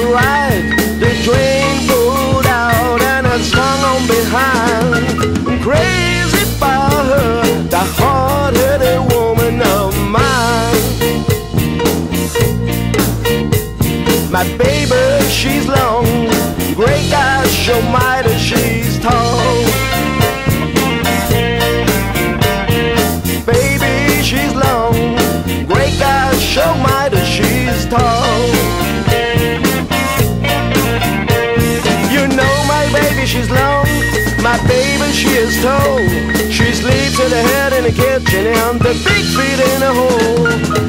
The train pulled out and I swung on behind. Crazy about her, the hard-headed woman of mine. My baby, she's long, gray eyes, she'll might she's tall. Is tall. She sleeps in the head in the kitchen and the big feet in the hole.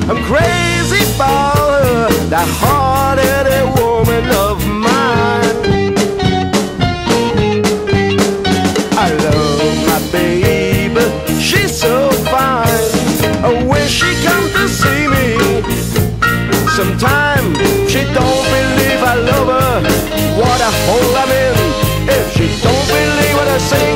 I'm crazy for her, that hard-headed woman of mine. I love my baby, she's so fine. I wish she'd come to see me sometime. She don't believe I love her, what a hole I'm in. If she don't believe what I sing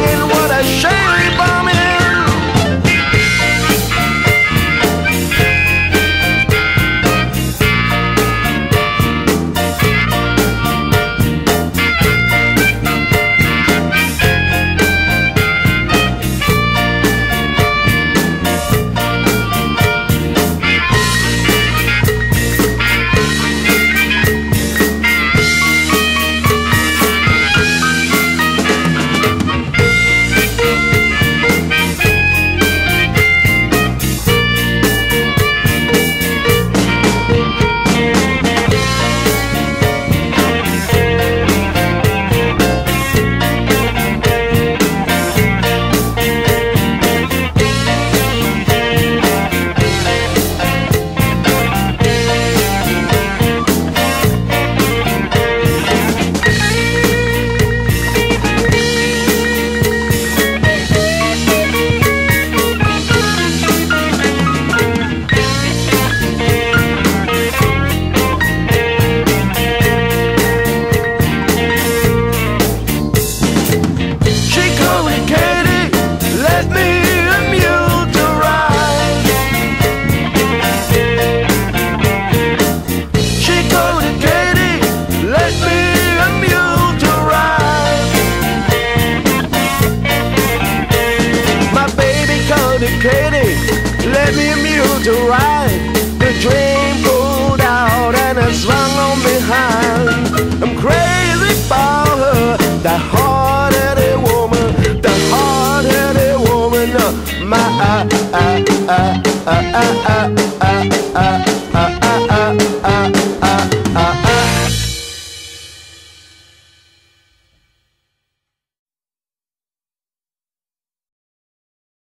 Let me mute to ride. The dream pulled out and I swung on behind. I'm crazy about her, the hard-headed woman, the hard-headed woman. Uh, my, uh, uh, uh, uh, uh, uh. uh.